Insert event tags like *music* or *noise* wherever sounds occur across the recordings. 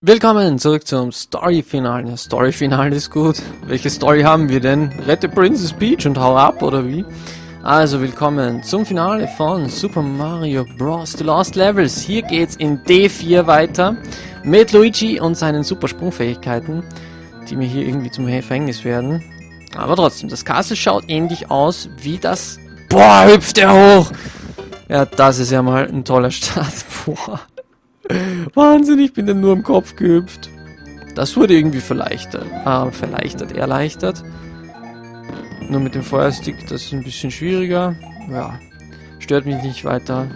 Willkommen zurück zum Story-Finale. Story-Finale ist gut. Welche Story haben wir denn? Rette Princess Peach und hau ab, oder wie? Also willkommen zum Finale von Super Mario Bros. The Lost Levels. Hier geht's in D4 weiter mit Luigi und seinen super Sprungfähigkeiten, die mir hier irgendwie zum Verhängnis werden. Aber trotzdem, das Castle schaut ähnlich aus wie das... Boah, hüpft er hoch! Ja, das ist ja mal ein toller *laughs* Start. Boah. Wahnsinn, ich bin denn nur im Kopf gehüpft. Das wurde irgendwie verleichtert. Ah, verleichtert, erleichtert. Nur mit dem Feuerstick, das ist ein bisschen schwieriger. Ja, stört mich nicht weiter.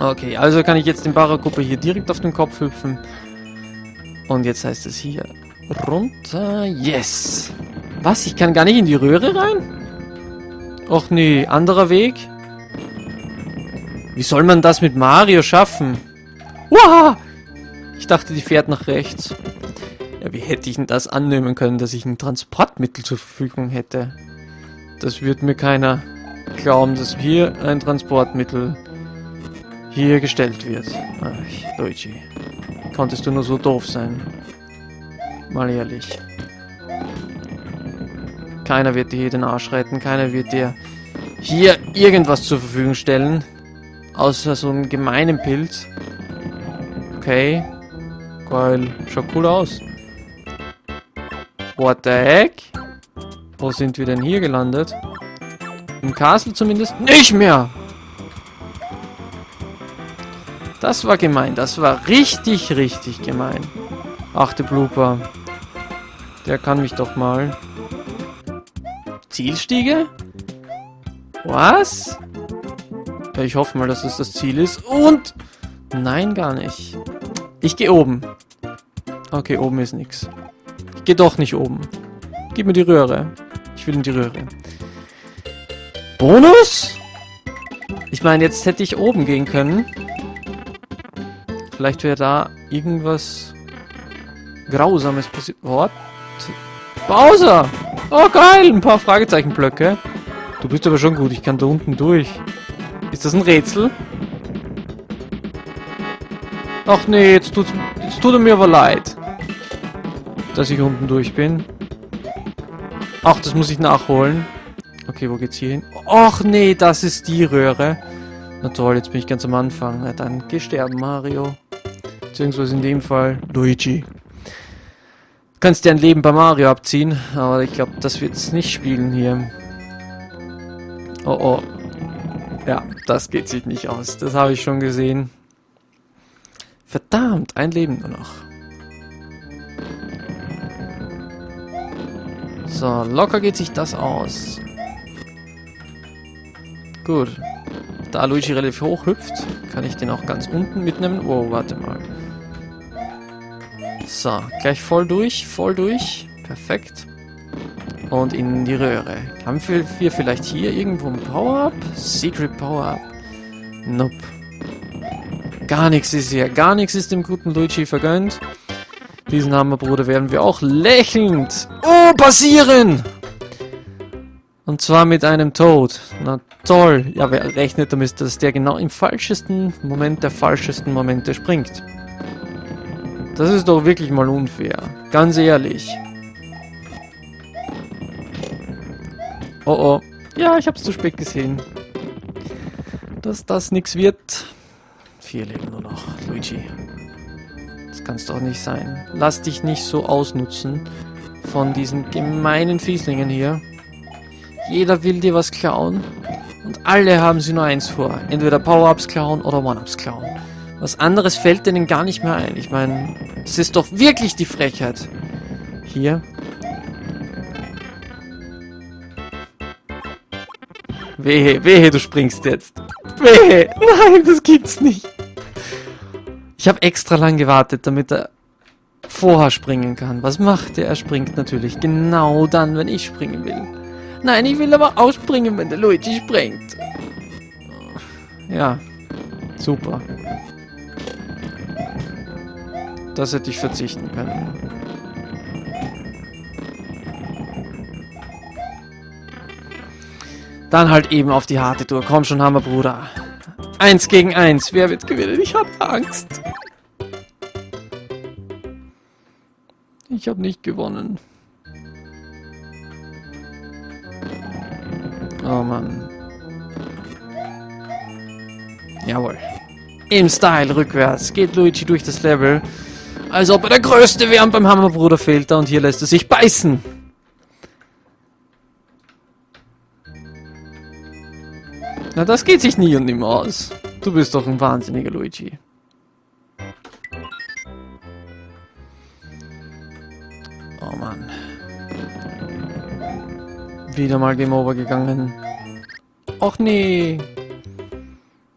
Okay, also kann ich jetzt den Barakuppe hier direkt auf den Kopf hüpfen. Und jetzt heißt es hier runter. Yes! Was? Ich kann gar nicht in die Röhre rein? Och nee, anderer Weg? Wie soll man das mit Mario schaffen? Wow! Ich dachte, die fährt nach rechts. Ja, wie hätte ich denn das annehmen können, dass ich ein Transportmittel zur Verfügung hätte? Das wird mir keiner glauben, dass hier ein Transportmittel hier gestellt wird. Ach, Luigi. Konntest du nur so doof sein? Mal ehrlich. Keiner wird dir hier den Arsch retten, keiner wird dir hier irgendwas zur Verfügung stellen. Außer so einen gemeinen Pilz. Okay. Geil. Schaut cool aus. What the heck? Wo sind wir denn hier gelandet? Im Castle zumindest nicht mehr. Das war gemein. Das war richtig, richtig gemein. Achte Blooper. Der kann mich doch mal. Zielstiege? Was? Ich hoffe mal, dass es das Ziel ist. Und... Nein, gar nicht. Ich gehe oben. Okay, oben ist nichts. Ich gehe doch nicht oben. Gib mir die Röhre. Ich will in die Röhre. Bonus? Ich meine, jetzt hätte ich oben gehen können. Vielleicht wäre da irgendwas Grausames passiert. What? Bowser! Oh geil, ein paar Fragezeichenblöcke. Du bist aber schon gut, ich kann da unten durch. Ist das ein Rätsel? Ach nee, jetzt tut, jetzt tut mir aber leid. Dass ich unten durch bin. Ach, das muss ich nachholen. Okay, wo geht's hier hin? Ach nee, das ist die Röhre. Na toll, jetzt bin ich ganz am Anfang. Na dann, geh sterben, Mario. Beziehungsweise in dem Fall Luigi. Du kannst dir ein Leben bei Mario abziehen, aber ich glaube, das wird's nicht spielen hier. Oh oh. Ja, das geht sich nicht aus. Das habe ich schon gesehen. Verdammt, ein Leben nur noch. So, locker geht sich das aus. Gut. Da Luigi relativ hoch hüpft, kann ich den auch ganz unten mitnehmen. Wow, warte mal. So, gleich voll durch, voll durch. Perfekt. Und in die Röhre. Haben wir vielleicht hier irgendwo ein Power-Up? Secret Power-Up. Nope. Gar nichts ist hier. Gar nichts ist dem guten Luigi vergönnt. Diesen Hammerbruder werden wir auch lächelnd oh, passieren! Und zwar mit einem Tod. Na toll. Ja, wer rechnet damit, dass der genau im falschesten Moment der falschesten Momente springt? Das ist doch wirklich mal unfair. Ganz ehrlich. Oh oh. Ja, ich hab's zu spät gesehen. Dass das nichts wird. Vier Leben nur noch. Luigi. Das kann's doch nicht sein. Lass dich nicht so ausnutzen von diesen gemeinen Fieslingen hier. Jeder will dir was klauen. Und alle haben sie nur eins vor. Entweder Power-Ups klauen oder One-Ups klauen. Was anderes fällt denen gar nicht mehr ein. Ich meine, es ist doch wirklich die Frechheit. Hier. Wehe, wehe, du springst jetzt. Wehe. Nein, das gibt's nicht. Ich habe extra lang gewartet, damit er vorher springen kann. Was macht er? Er springt natürlich genau dann, wenn ich springen will. Nein, ich will aber ausspringen, wenn der Luigi springt. Ja, super. Das hätte ich verzichten können. Dann halt eben auf die harte Tour. Komm schon, Hammer, Bruder. Eins gegen eins. Wer wird gewinnen? Ich habe Angst. Ich habe nicht gewonnen. Oh Mann. Jawohl. Im Style rückwärts geht Luigi durch das Level, als ob er der Größte wäre und beim Hammerbruder fehlt er und hier lässt er sich beißen. Na, das geht sich nie und nimmer aus. Du bist doch ein wahnsinniger Luigi. Oh Mann. Wieder mal Game Over gegangen. Och nee.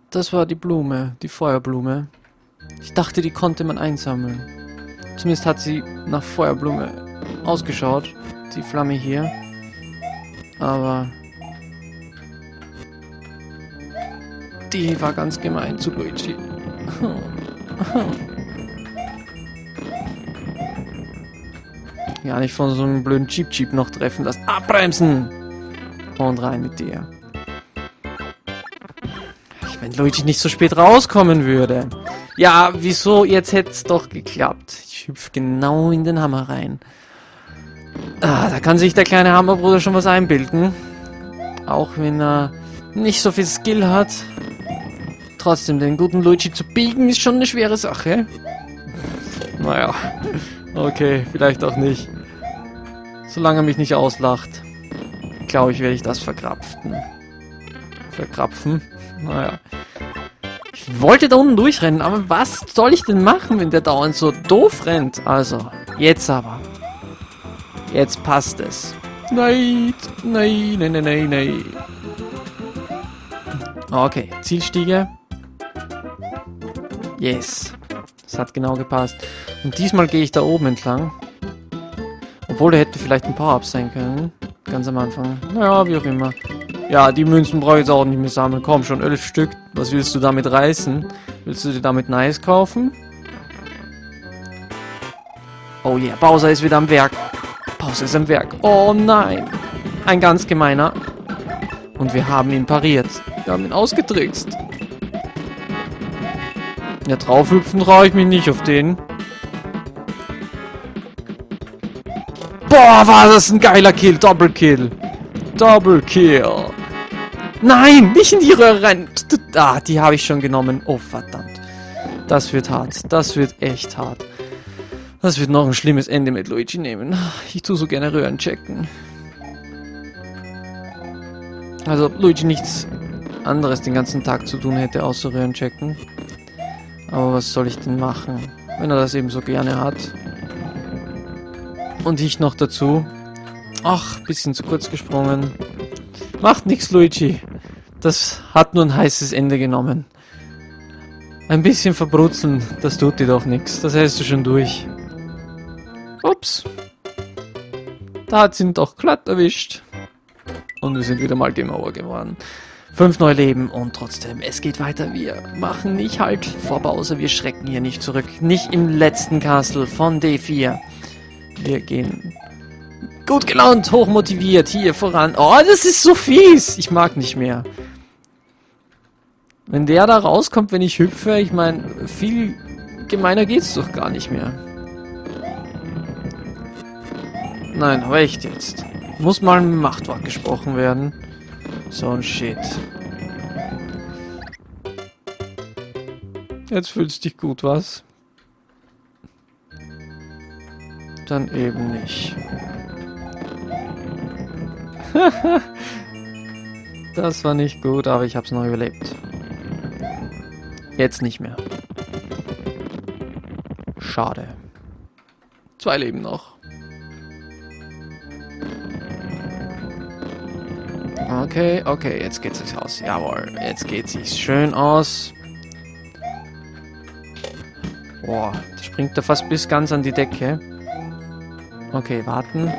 Das war die Blume, die Feuerblume. Ich dachte, die konnte man einsammeln. Zumindest hat sie nach Feuerblume ausgeschaut, die Flamme hier. Aber die war ganz gemein zu Luigi. *laughs* Ja, nicht von so einem blöden Jeep Jeep noch treffen. Das abbremsen! Und rein mit dir. Wenn Luigi nicht so spät rauskommen würde. Ja, wieso? Jetzt hätte es doch geklappt. Ich hüpfe genau in den Hammer rein. Ah, da kann sich der kleine Hammerbruder schon was einbilden. Auch wenn er nicht so viel Skill hat. Trotzdem, den guten Luigi zu biegen, ist schon eine schwere Sache. Naja, okay, vielleicht auch nicht. Solange er mich nicht auslacht, glaube ich, werde ich das verkraften. Verkrapfen? Naja. Ich wollte da unten durchrennen, aber was soll ich denn machen, wenn der dauernd so doof rennt? Also, jetzt aber. Jetzt passt es. Nein, nein, nein, nein, nein. Okay, Zielstiege. Yes. Das hat genau gepasst. Und diesmal gehe ich da oben entlang. Obwohl, der hätte vielleicht ein Power-Up sein können. Ganz am Anfang. Naja, wie auch immer. Ja, die Münzen brauche ich jetzt auch nicht mehr sammeln. Komm schon, elf Stück. Was willst du damit reißen? Willst du dir damit Nice kaufen? Oh yeah, Bowser ist wieder am Werk. Bowser ist am Werk. Oh nein. Ein ganz gemeiner. Und wir haben ihn pariert. Wir haben ihn ausgetrickst. Ja, draufhüpfen traue ich mich nicht auf den. Boah, war das ein geiler Kill. Doppelkill. Doppelkill. Nein, nicht in die Röhre rein. Ah, die habe ich schon genommen. Oh, verdammt. Das wird hart. Das wird echt hart. Das wird noch ein schlimmes Ende mit Luigi nehmen. Ich tue so gerne Röhren checken. Also, Luigi nichts anderes den ganzen Tag zu tun hätte, außer Röhren checken. Aber was soll ich denn machen, wenn er das eben so gerne hat? Und ich noch dazu. Ach, bisschen zu kurz gesprungen. Macht nichts, Luigi. Das hat nur ein heißes Ende genommen. Ein bisschen verbrutzeln, das tut dir doch nichts. Das hältst du schon durch. Ups. Da hat sie ihn doch glatt erwischt. Und wir sind wieder mal Game Over geworden. Fünf neue Leben und trotzdem, es geht weiter. Wir machen nicht halt vor Bowser, wir schrecken hier nicht zurück. Nicht im letzten Castle von D4. Wir gehen gut gelaunt, hochmotiviert, hier voran. Oh, das ist so fies. Ich mag nicht mehr. Wenn der da rauskommt, wenn ich hüpfe, ich meine, viel gemeiner geht's doch gar nicht mehr. Nein, aber echt jetzt. Muss mal mit Machtwort gesprochen werden. So ein Shit. Jetzt fühlst du dich gut, was? Dann eben nicht. *laughs* das war nicht gut, aber ich hab's noch überlebt. Jetzt nicht mehr. Schade. Zwei Leben noch. Okay, okay, jetzt geht es aus. Jawohl, jetzt geht es schön aus. Boah, da springt er fast bis ganz an die Decke. Okay, warten.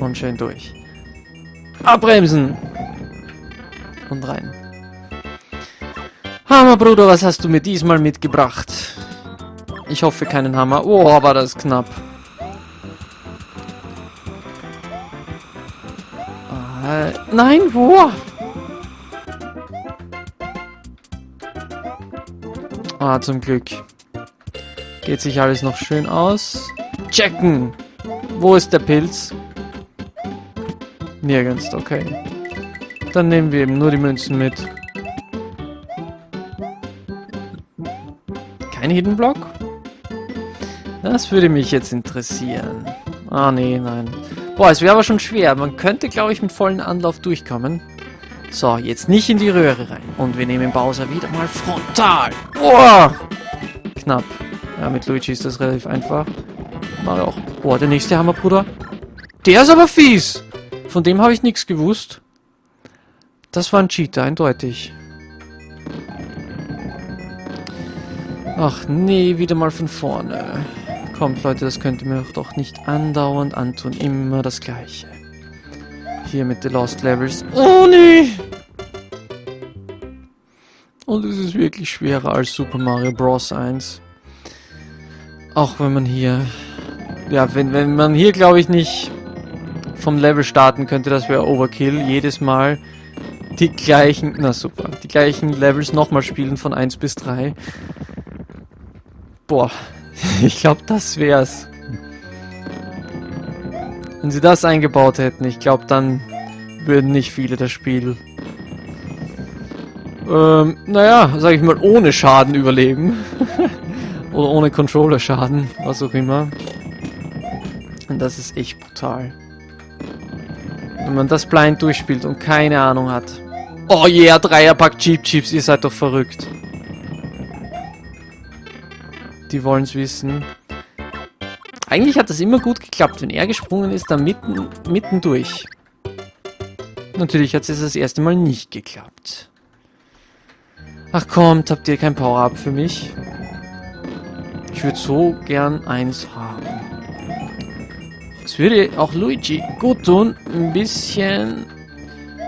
Und schön durch. Abbremsen! Und rein. Hammer, Bruder, was hast du mir diesmal mitgebracht? Ich hoffe keinen Hammer. Oh, war das knapp. Äh, nein, wo? Ah, zum Glück. Geht sich alles noch schön aus. checken. Wo ist der Pilz? Nirgends, okay. Dann nehmen wir eben nur die Münzen mit. Kein Hidden Block? Das würde mich jetzt interessieren. Ah, nee, nein. Boah, es wäre aber schon schwer. Man könnte, glaube ich, mit vollen Anlauf durchkommen. So, jetzt nicht in die Röhre rein. Und wir nehmen Bowser wieder mal frontal. Boah! Knapp. Ja, mit Luigi ist das relativ einfach. Mario auch. Boah, der nächste Hammer, Bruder. Der ist aber fies. Von dem habe ich nichts gewusst. Das war ein Cheater, eindeutig. Ach nee, wieder mal von vorne. Kommt Leute, das könnte mir doch nicht andauernd antun. Immer das gleiche. Hier mit den Lost Levels. Oh nee! Und es ist wirklich schwerer als Super Mario Bros. 1. Auch wenn man hier... Ja, wenn, wenn man hier, glaube ich, nicht vom Level starten könnte, das wäre Overkill. Jedes Mal die gleichen... Na super. Die gleichen Levels nochmal spielen von 1 bis 3. Boah. *laughs* Ich glaube, das wär's. Wenn sie das eingebaut hätten, ich glaube, dann würden nicht viele das Spiel ähm, naja, sag ich mal, ohne Schaden überleben. *laughs* Oder ohne Controller-Schaden, was auch immer. Und das ist echt brutal. Wenn man das blind durchspielt und keine Ahnung hat. Oh yeah, Dreierpack Cheap Chips, ihr seid doch verrückt. Die wollen's wissen. Eigentlich hat das immer gut geklappt. Wenn er gesprungen ist, dann mitten, mitten durch. Natürlich hat es das erste Mal nicht geklappt. Ach kommt, habt ihr kein Power-Up für mich? Ich würde so gern eins haben. Es würde auch Luigi gut tun. Ein bisschen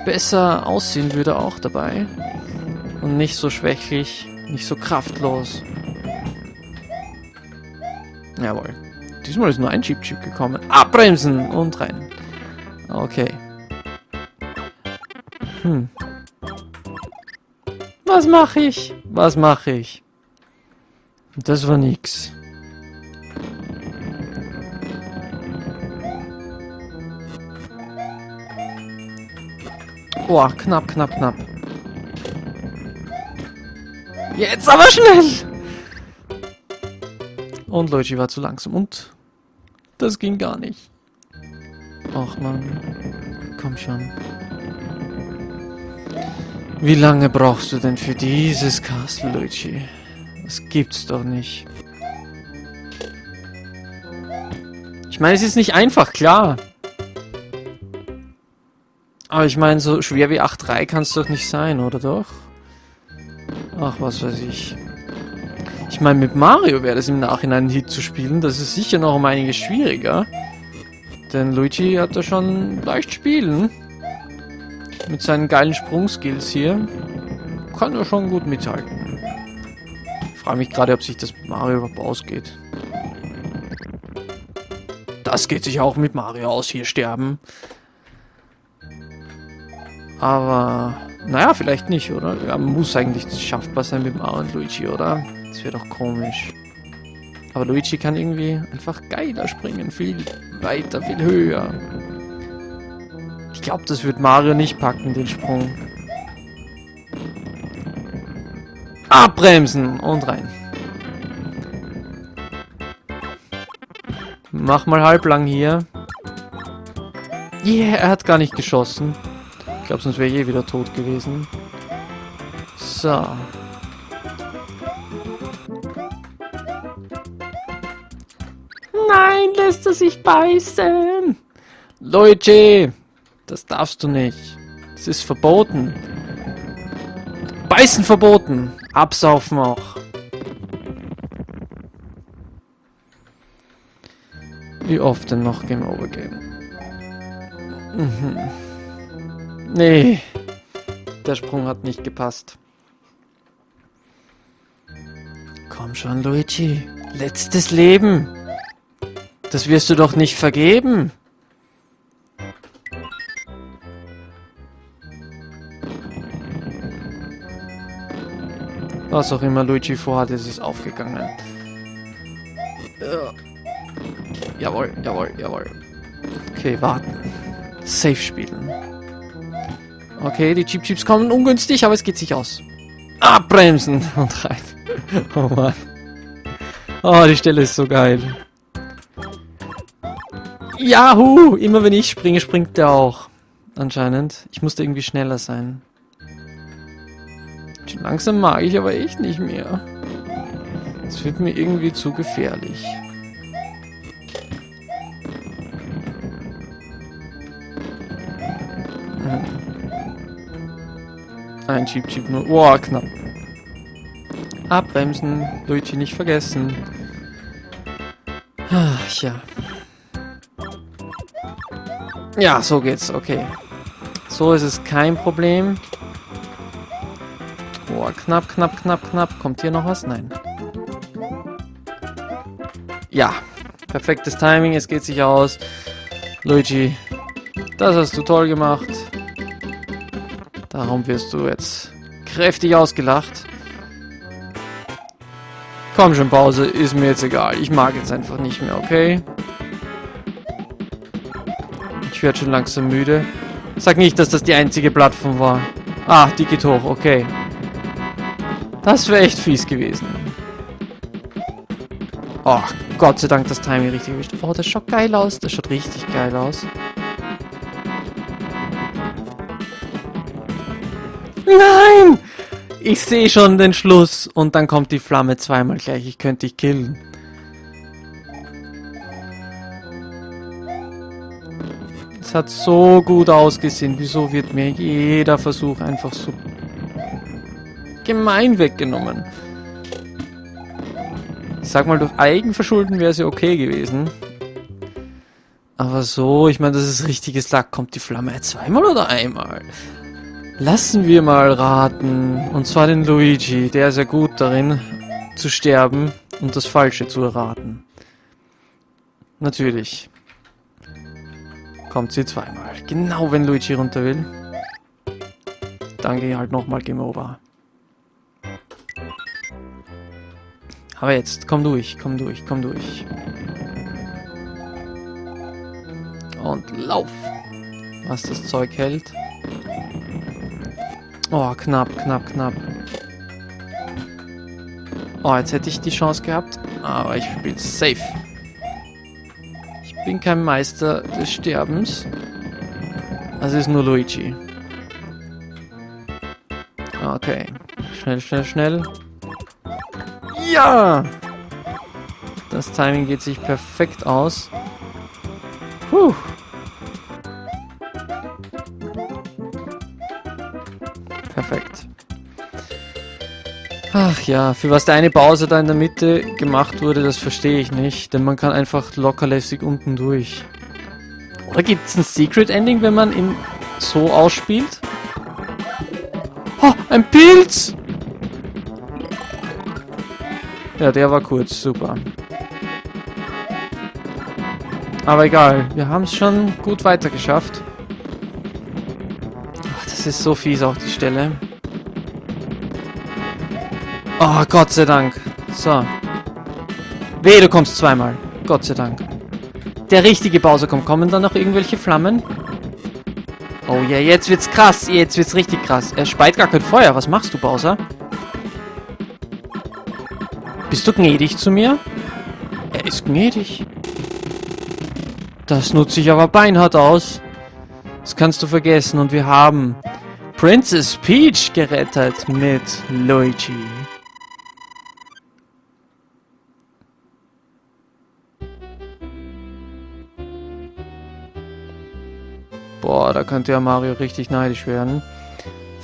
besser aussehen würde auch dabei. Und nicht so schwächlich, nicht so kraftlos. Jawohl. Diesmal ist nur ein Chip-Chip gekommen. Abbremsen und rein. Okay. Hm. Was mache ich? Was mache ich? Das war nix. Boah, knapp, knapp, knapp. Jetzt aber schnell! Und Luigi war zu langsam und das ging gar nicht. Ach man, komm schon. Wie lange brauchst du denn für dieses Castle, Luigi? Das gibt's doch nicht. Ich meine, es ist nicht einfach, klar. Aber ich meine, so schwer wie 8.3 kann es doch nicht sein, oder doch? Ach, was weiß ich. Ich meine, mit Mario wäre das im Nachhinein ein Hit zu spielen. Das ist sicher noch um einiges schwieriger. Denn Luigi hat da schon leicht spielen. Mit seinen geilen Sprungskills hier. Kann er schon gut mithalten. Ich frage mich gerade, ob sich das mit Mario überhaupt ausgeht. Das geht sich auch mit Mario aus, hier sterben. Aber, naja, vielleicht nicht, oder? Ja, muss eigentlich schaffbar sein mit Mario und Luigi, oder? Das wäre doch komisch. Aber Luigi kann irgendwie einfach geiler springen. Viel weiter, viel höher. Ich glaube, das wird Mario nicht packen, den Sprung. Abbremsen und rein. Mach mal halblang hier. Yeah, er hat gar nicht geschossen. Ich glaube, sonst wäre je wieder tot gewesen. So. Nein, lässt er sich beißen. Luigi, das darfst du nicht. Es ist verboten. Beißen verboten. Absaufen auch. Wie oft denn noch Game Over Game? Nee. Der Sprung hat nicht gepasst. Komm schon, Luigi. Letztes Leben. Das wirst du doch nicht vergeben. Was auch immer Luigi vorhat, ist es aufgegangen. Jawohl, jawohl, jawohl. Okay, warten. Safe spielen. Okay, die Cheap Chips kommen ungünstig, aber es geht sich aus. Abbremsen *laughs* und rein. Oh Mann. Oh, die Stelle ist so geil. Yahoo! Immer wenn ich springe, springt der auch. Anscheinend. Ich musste irgendwie schneller sein. Langsam mag ich aber echt nicht mehr. Es wird mir irgendwie zu gefährlich. Hm. Ein Cheap Cheap nur. Oh, knapp. Abbremsen. Luigi nicht vergessen. Ach, ja. Ja, so geht's. Okay. So ist es kein Problem. Boah, knapp, knapp, knapp, knapp. Kommt hier noch was? Nein. Ja. Perfektes Timing. Es geht sich aus. Luigi, das hast du toll gemacht. Darum wirst du jetzt kräftig ausgelacht. Komm schon, Pause. Ist mir jetzt egal. Ich mag jetzt einfach nicht mehr, okay? Ich werde schon langsam müde. Sag nicht, dass das die einzige Plattform war. Ah, die geht hoch, okay. Das wäre echt fies gewesen. Oh, Gott sei Dank das Timing richtig erwischt. Oh, das schaut geil aus. Das schaut richtig geil aus. Nein! Ich sehe schon den Schluss und dann kommt die Flamme zweimal gleich. Ich könnte dich killen. Es hat so gut ausgesehen. Wieso wird mir jeder Versuch einfach so gemein weggenommen? Ich sag mal, durch Eigenverschulden wäre es ja okay gewesen. Aber so, ich meine, das ist richtiges Lack. Kommt die Flamme zweimal oder einmal? Lassen wir mal raten. Und zwar den Luigi. Der ist ja gut darin, zu sterben und das Falsche zu erraten. Natürlich. Kommt sie zweimal. Genau, wenn Luigi runter will. Dann gehe ich halt nochmal Game Over. Aber jetzt, komm durch, komm durch, komm durch. Und lauf. Was das Zeug hält. Oh, knapp, knapp, knapp. Oh, jetzt hätte ich die Chance gehabt. Aber ich spiele safe. Ich bin kein Meister des Sterbens. Also ist nur Luigi. Okay. Schnell, schnell, schnell. Ja! Das Timing geht sich perfekt aus. Puh. Ach ja, für was der eine Pause da in der Mitte gemacht wurde, das verstehe ich nicht. Denn man kann einfach lockerlässig unten durch. Oder gibt es ein Secret Ending, wenn man ihn so ausspielt? Oh, ein Pilz! Ja, der war kurz, super. Aber egal, wir haben es schon gut weitergeschafft. Ach, das ist so fies auch die Stelle. Oh, Gott sei Dank. So. Weh, du kommst zweimal. Gott sei Dank. Der richtige Bowser kommt. Kommen dann noch irgendwelche Flammen? Oh ja, yeah, jetzt wird's krass. Jetzt wird's richtig krass. Er speit gar kein Feuer. Was machst du, Bowser? Bist du gnädig zu mir? Er ist gnädig. Das nutze ich aber beinhart aus. Das kannst du vergessen. Und wir haben Princess Peach gerettet mit Luigi. Boah, da könnte ja Mario richtig neidisch werden.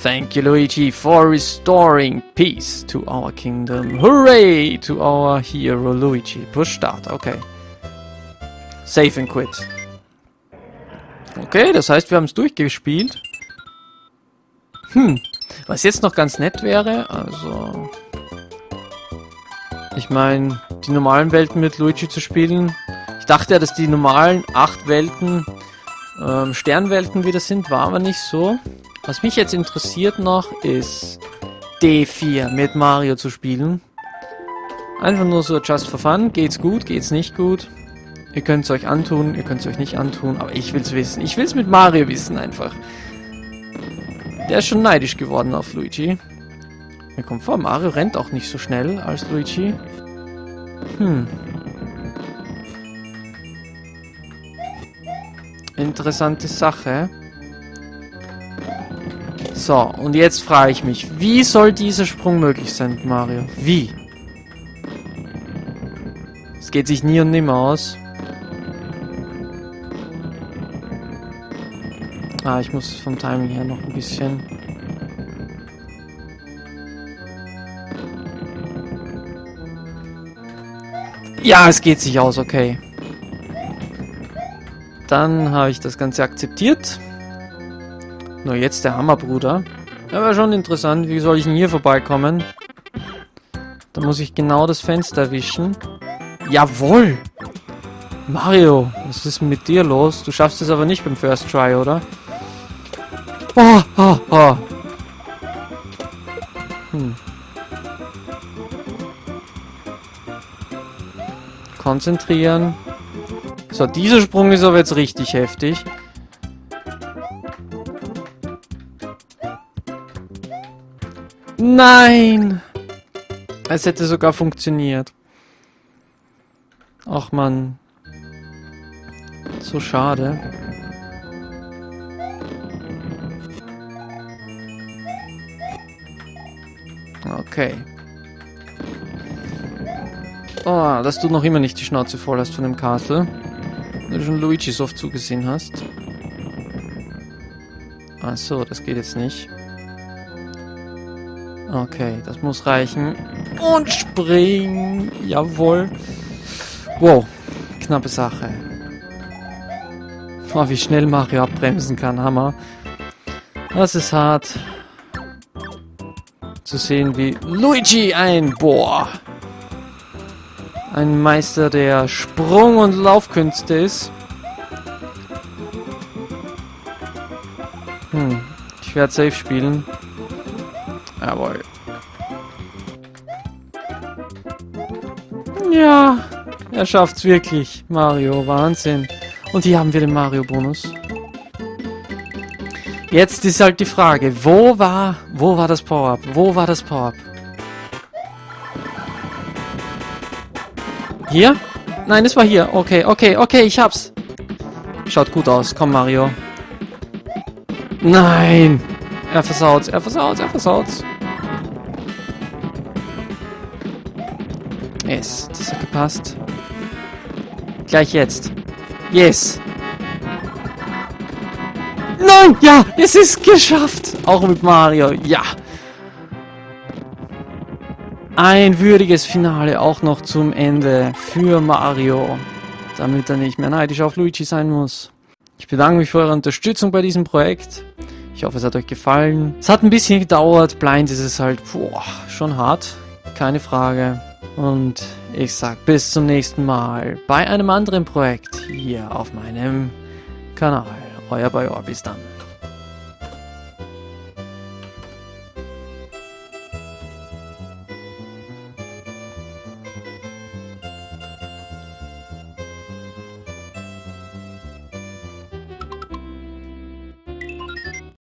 Thank you, Luigi, for restoring peace to our kingdom. Hooray to our hero, Luigi. Push start, okay. Save and quit. Okay, das heißt, wir haben es durchgespielt. Hm, was jetzt noch ganz nett wäre, also... Ich meine, die normalen Welten mit Luigi zu spielen. Ich dachte ja, dass die normalen acht Welten ähm, Sternwelten wieder sind, war aber nicht so. Was mich jetzt interessiert noch, ist D4 mit Mario zu spielen. Einfach nur so just for fun. Geht's gut, geht's nicht gut. Ihr könnt es euch antun, ihr könnt es euch nicht antun, aber ich will es wissen. Ich will es mit Mario wissen einfach. Der ist schon neidisch geworden auf Luigi. Mir kommt vor, Mario rennt auch nicht so schnell als Luigi. Hm. Interessante Sache. So, und jetzt frage ich mich, wie soll dieser Sprung möglich sein, Mario? Wie? Es geht sich nie und nimmer aus. Ah, ich muss vom Timing her noch ein bisschen... Ja, es geht sich aus, okay. Dann habe ich das Ganze akzeptiert. Nur jetzt der Hammerbruder. Der war schon interessant. Wie soll ich denn hier vorbeikommen? Da muss ich genau das Fenster erwischen. Jawohl! Mario, was ist mit dir los? Du schaffst es aber nicht beim First Try, oder? Oh, oh, oh. Hm. Konzentrieren. So, dieser Sprung ist aber jetzt richtig heftig. Nein! Es hätte sogar funktioniert. Ach man. So schade. Okay. Oh, dass du noch immer nicht die Schnauze voll hast von dem Castle. Wenn du schon Luigi so oft zugesehen hast. Ach so, das geht jetzt nicht. Okay, das muss reichen. Und springen. Jawohl. Wow, knappe Sache. Oh, wie schnell Mario abbremsen kann, Hammer. Das ist hart. Zu sehen, wie Luigi ein... Boah. Ein Meister der Sprung- und Laufkünste ist. Hm, ich werde safe spielen. Jawohl. Ja, er schafft's wirklich. Mario, Wahnsinn. Und hier haben wir den Mario-Bonus. Jetzt ist halt die Frage, wo war, wo war das Power-Up? Wo war das Power-Up? Hier? Nein, es war hier. Okay, okay, okay, ich hab's. Schaut gut aus. Komm, Mario. Nein! Er versaut's, er versaut's, er versaut's. Yes, das hat gepasst. Gleich jetzt. Yes! Nein! Ja! Es ist geschafft! Auch mit Mario. Ja! Ein würdiges Finale auch noch zum Ende für Mario, damit er nicht mehr neidisch auf Luigi sein muss. Ich bedanke mich für eure Unterstützung bei diesem Projekt. Ich hoffe, es hat euch gefallen. Es hat ein bisschen gedauert. Blind ist es halt boah, schon hart. Keine Frage. Und ich sag bis zum nächsten Mal bei einem anderen Projekt hier auf meinem Kanal. Euer Bayor. Bis dann.